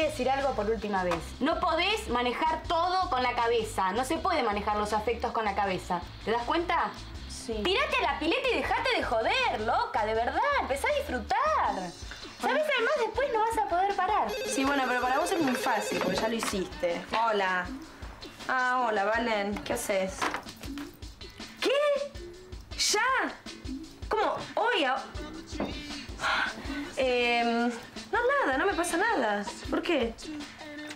voy a decir algo por última vez. No podés manejar todo con la cabeza. No se puede manejar los afectos con la cabeza. ¿Te das cuenta? Sí. Tírate a la pileta y dejate de joder, loca, de verdad. Empezá a disfrutar. ¿Sabes? Además, después no vas a poder parar. Sí, bueno, pero para vos es muy fácil, porque ya lo hiciste. Hola. Ah, hola, Valen. ¿Qué haces? ¿Qué? ¿Ya? ¿Cómo? ¿Hoy? a- Eh, nada, no me pasa nada. ¿Por qué?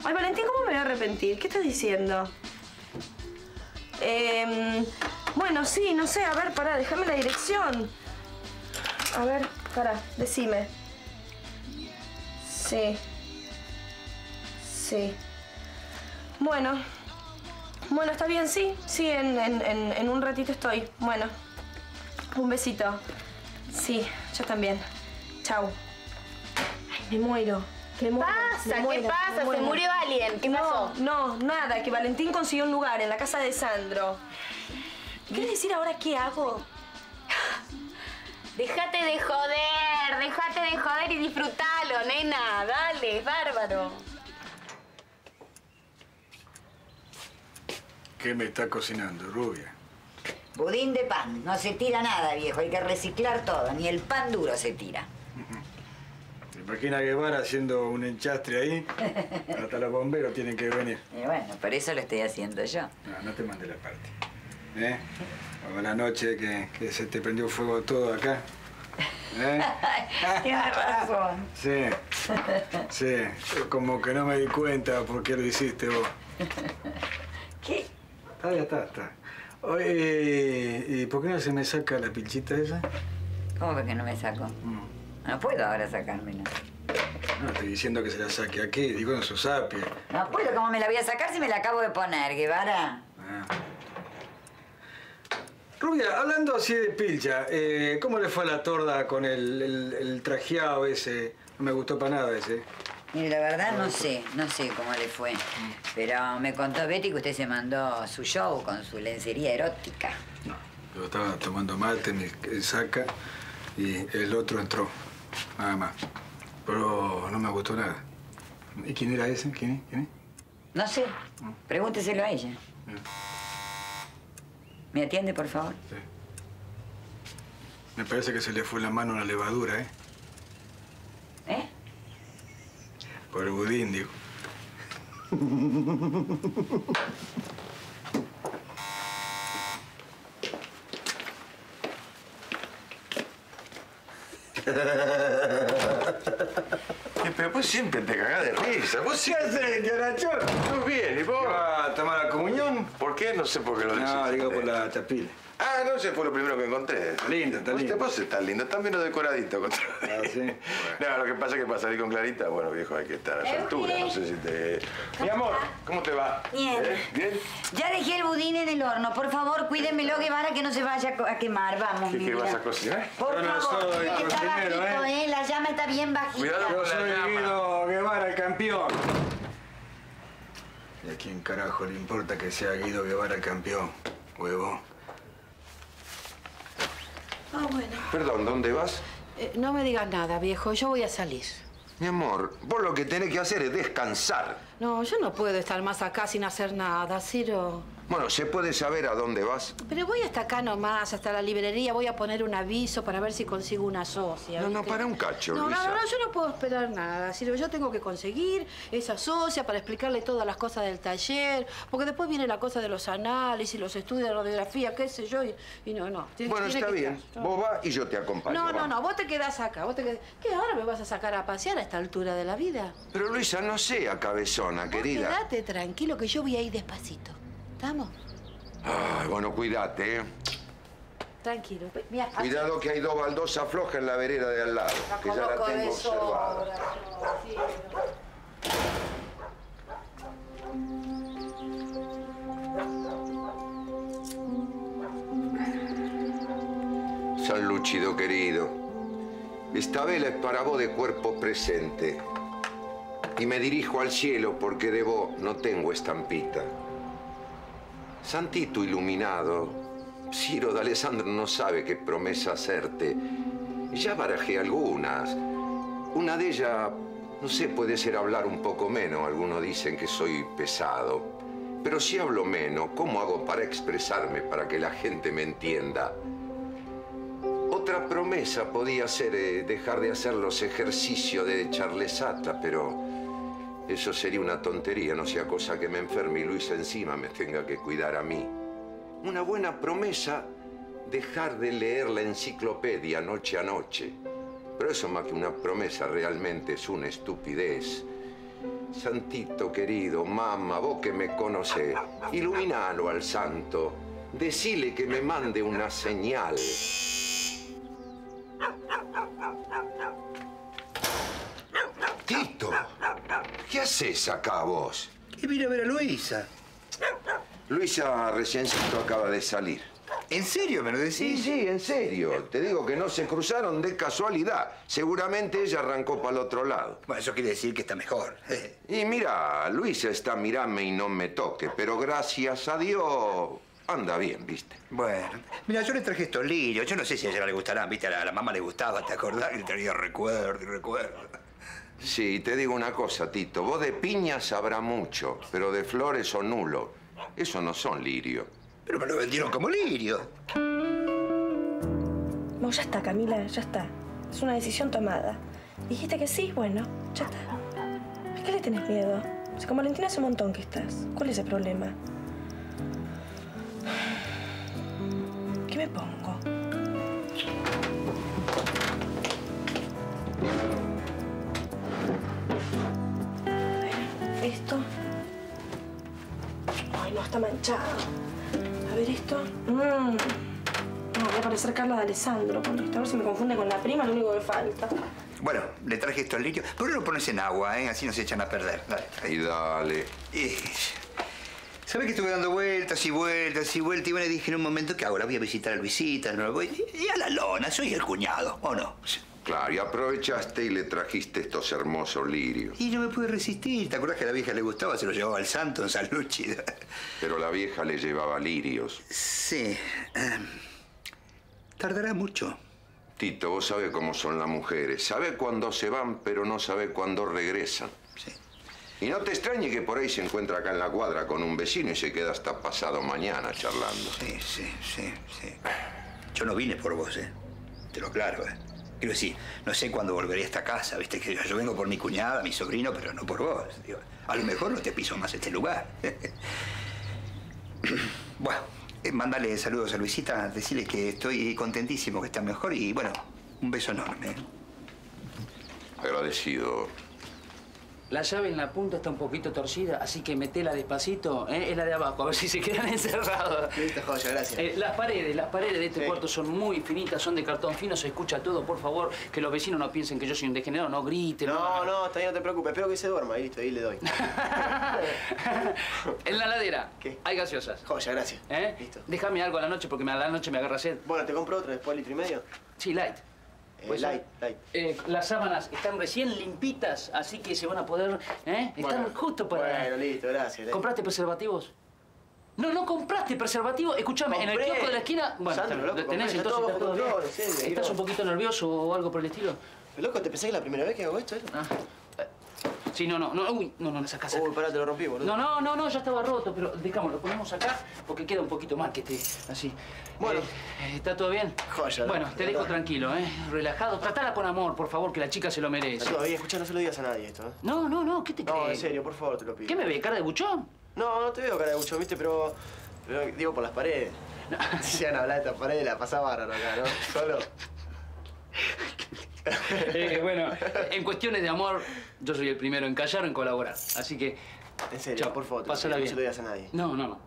Ay, Valentín, ¿cómo me voy a arrepentir? ¿Qué estás diciendo? Eh, bueno, sí, no sé. A ver, pará, déjame la dirección. A ver, pará, decime. Sí. Sí. Bueno. Bueno, está bien, sí. Sí, en, en- en- un ratito estoy. Bueno. Un besito. Sí, yo también. Chau. Ay, me muero. Me muero. Pasa, me ¿qué pasa? me Se murió alguien. ¿Qué no, pasó? No, nada, que Valentín consiguió un lugar en la casa de Sandro. ¿Quieres decir ahora qué hago? Déjate de joder, déjate de joder y disfrútalo, nena. Dale, es bárbaro. ¿Qué me está cocinando, rubia? Budín de pan, no se tira nada, viejo, hay que reciclar todo, ni el pan duro se tira. ¿Te imaginas Guevara haciendo un enchastre ahí? Hasta los bomberos tienen que venir. Y bueno, por eso lo estoy haciendo yo. No, no te mande la parte. ¿Eh? O la noche que, que se te prendió fuego todo acá. ¿Eh? Tienes razón. Sí, sí. Como que no me di cuenta por qué lo hiciste vos. ¿Qué? Está, ya está, está. Oye, ¿y por qué no se me saca la pilchita esa? ¿Cómo que no me saco? No puedo ahora sacármela. No, estoy diciendo que se la saque aquí, digo en su sapia. No puedo, ¿cómo me la voy a sacar si me la acabo de poner, Guevara? Ah. Rubia, hablando así de pilcha, eh, ¿cómo le fue a la torda con el, el, el trajeado ese? No me gustó para nada ese. Mire, la verdad no sé, no sé cómo le fue. Pero me contó Betty que usted se mandó su show con su lencería erótica. Yo estaba tomando mate, me saca y el otro entró. Nada más. Pero no me gustó nada. ¿Y quién era ese? ¿Quién es? ¿Quién es? No sé, pregúnteselo a ella. ¿Me atiende, por favor? Me parece que se le fue la mano a la levadura, ¿eh? ¿Eh? Por el budín, digo. Pero vos siempre te cagás de risa. ¿Vos ¿Qué haces, Yarachor? Muy bien, ¿y vos? ¿Va a tomar la comunión? ¿Por qué? No sé por qué lo dices. No, digo por la chapila. Ah, no, ese fue lo primero que encontré. Está lindo, está lindo. Vos estás lindo, estás menos decoradito. Contra... Ah, sí. No, lo que pasa es que para salir con Clarita, bueno, viejo, hay que estar a su altura. No sé si te... Mi amor, ¿cómo te va? Bien. ¿Eh? ¿Bien? Ya dejé el budín en el horno. Por favor, cuídemelo, Guevara, que no se vaya a quemar. Vamos, ¿Qué, mi qué vas a cocinar? Por no favor, soy que está bajito, ¿eh? ¿eh? La llama está bien bajita. Cuidado Yo con soy. Guido Guevara, el campeón. ¿Y a quién carajo le importa que sea Guido Guevara el campeón? Huevo. Ah, bueno. Perdón, ¿dónde vas? Eh, no me digas nada, viejo. Yo voy a salir. Mi amor, vos lo que tenés que hacer es descansar. No, yo no puedo estar más acá sin hacer nada, Ciro. Bueno, ¿se puede saber a dónde vas? Pero voy hasta acá nomás, hasta la librería. Voy a poner un aviso para ver si consigo una socia. No, no, para un cacho, No, no, Luisa. no, no, yo no puedo esperar nada. Ciro, yo tengo que conseguir esa socia para explicarle todas las cosas del taller. Porque después viene la cosa de los análisis, los estudios de radiografía, qué sé yo. Y, y no, no. Bueno, está bien. estar. Vos vas y yo te acompaño. No, no, no, vos te quedás acá. Vos te quedás... ¿Qué, ahora me vas a sacar a pasear a esta altura de la vida? Pero Luisa, no sea cabezona, querida. Quédate tranquilo que yo voy a ir despacito. ¿Estamos? Ay, bueno, cuídate, ¿eh? Tranquilo. Mira, Cuidado que hay dos baldosas flojas en la vereda de al lado, que ya la tengo observada. San Luchido querido, esta vela es para vos de cuerpo presente. Y me dirijo al cielo porque de vos no tengo estampita. Santito iluminado, Ciro de Alessandro no sabe qué promesa hacerte. Ya barajé algunas. Una de ellas No sé, puede ser hablar un poco menos. Algunos dicen que soy pesado. Pero si hablo menos, ¿cómo hago para expresarme para que la gente me entienda? Otra promesa podía ser eh, dejar de hacer los ejercicios de charlesata, pero eso sería una tontería, no sea cosa que me enferme y Luisa encima me tenga que cuidar a mí. Una buena promesa, dejar de leer la enciclopedia noche a noche. Pero eso más que una promesa realmente es una estupidez. Santito querido, mamá, vos que me conocés, iluminalo al santo. Decile que me mande una señal. Haces acá vos? Y vine a ver a Luisa. Luisa reciencito acaba de salir. ¿En serio me lo decís? Sí, sí, en serio. Te digo que no se cruzaron de casualidad. Seguramente ella arrancó para el otro lado. Bueno, eso quiere decir que está mejor. Y mira, Luisa está mirame y no me toque, pero gracias a Dios anda bien, ¿viste? Bueno, mira, yo le traje estos lirios. Yo no sé si a ella le gustarán, ¿viste? A la, a la mamá le gustaba, ¿te acordás? Y le traía recuerdo y recuerdo. Sí, te digo una cosa, Tito. Vos de piñas sabrá mucho, pero de flores o nulo. Eso no son lirios. Pero me lo vendieron como lirio. No, ya está, Camila, ya está. Es una decisión tomada. Dijiste que sí, bueno, ya está. ¿A qué le tenés miedo? Si con Valentina hace un montón que estás. ¿Cuál es el problema? ¿Qué me pongo? Está manchado. A ver esto. Mmm. No, voy a parecer Carla de Alessandro con esto. A ver si me confunde con la prima, lo único que falta. Bueno, le traje estos lirios. ¿Por qué no lo pones en agua, eh? Así no se echan a perder. Dale. Y dale. Y... ¿Sabés que estuve dando vueltas y vueltas y vueltas? Y bueno, dije en un momento que ahora voy a visitar a Luisita, no voy. Y a la lona, soy el cuñado, ¿o no? Claro, y aprovechaste y le trajiste estos hermosos lirios. Y no me pude resistir. ¿Te acuerdas que a la vieja le gustaba? Se lo llevaba al santo en San Luchi. Pero la vieja le llevaba lirios. Sí. em, tardará mucho. Tito, vos sabés cómo son las mujeres. Sabe cuándo se van, pero no sabe cuándo regresan. Sí. Y no te extrañe que por ahí se encuentra acá en la cuadra con un vecino y se queda hasta pasado mañana charlando. Sí, sí, sí, sí. Yo no vine por vos, ¿eh? Te lo aclaro, ¿eh? Quiero decir, no sé cuándo volveré a esta casa, ¿viste? Que yo vengo por mi cuñada, mi sobrino, pero no por vos. A lo mejor no te piso más este lugar. bueno, eh, mándale saludos a Luisita, decirle que estoy contentísimo, que está mejor y, bueno, un beso enorme. ¿eh? Agradecido. La llave en la punta está un poquito torcida, así que metela despacito, ¿eh? es la de abajo, a ver si se quedan encerrados. Listo, joya, gracias. Eh, las paredes, las paredes de este Sí. cuarto son muy finitas, son de cartón fino, se escucha todo, por favor, que los vecinos no piensen que yo soy un degenerado, no griten. No, no, está bien, no te preocupes. Espero que se duerma. Ahí listo, ahí le doy. en la ladera ¿Qué? hay gaseosas. Joya, gracias. ¿Eh? Listo. Déjame algo a la noche porque a la noche me agarra sed. Bueno, te compro otro después, litro y medio. Sí, light. Pues, light, light. eh, las sábanas están recién limpitas, así que se van a poder... ¿eh? Están Bueno, justo para... Bueno, listo, gracias. ¿Compraste preservativos? No, no compraste preservativos. Escúchame, en el kiosco de la esquina. Bueno, Sandro, loco, lo tenés compré, entonces. todo está bien. ¿Estás un poquito nervioso o algo por el estilo? Loco, ¿te pensás que es la primera vez que hago esto? eh? Ah, Sí, no, no, no, uy, no, no, esa casa. Uy, pará, te lo rompí, boludo. No, no, no, no, ya estaba roto, pero digamos, lo ponemos acá porque queda un poquito más que esté así. Bueno. Eh, eh, ¿Está todo bien? Joya, Bueno, te dejo tranquilo, ¿eh? Relajado. Tratala con amor, por favor, que la chica se lo merece. Bien, escuchá, no se lo digas a nadie esto, ¿eh? No, no, no, ¿qué te crees? No, en serio, por favor, te lo pido. ¿Qué me ve? ¿Cara de buchón? No, no te veo cara de bucho, ¿viste? Pero, pero digo por las paredes. Si van a hablar de estas paredes, la pasa bárbaro acá, ¿no? Solo. Eh, bueno, en cuestiones de amor, yo soy el primero en callar o en colaborar. Así que. En serio, chao, por favor, Pásala bien. no se lo digas a nadie. No, no, no.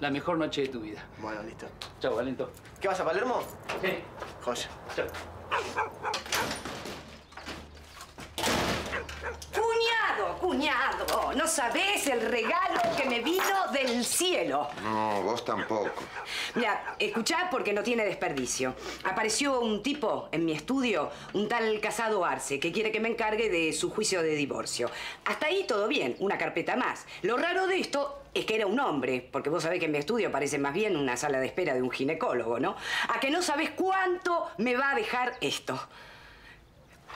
La mejor noche de tu vida. Bueno, listo. Chao, Valento. ¿Qué vas a Palermo? Sí. Joya. Chao. Cuñado, cuñado, no sabés el regalo que me vino del cielo. No, vos tampoco. Mira, escuchá porque no tiene desperdicio. Apareció un tipo en mi estudio, un tal Casado Arce, que quiere que me encargue de su juicio de divorcio. Hasta ahí todo bien, una carpeta más. Lo raro de esto es que era un hombre, porque vos sabés que en mi estudio parece más bien una sala de espera de un ginecólogo, ¿no? A que no sabés cuánto me va a dejar esto.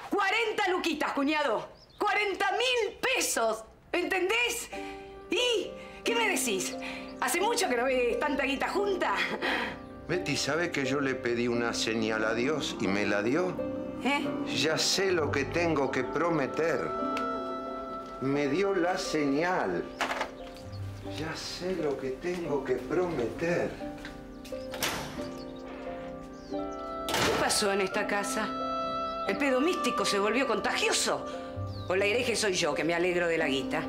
40 luquitas, cuñado. 40 mil pesos. ¿Entendés? ¿Y qué me decís? ¿Hace mucho que no ves tanta guita junta? Betty, ¿sabe que yo le pedí una señal a Dios y me la dio? ¿Eh? Ya sé lo que tengo que prometer. Me dio la señal. Ya sé lo que tengo que prometer. ¿Qué pasó en esta casa? ¿El pedo místico se volvió contagioso? ¿O la hereje soy yo que me alegro de la guita?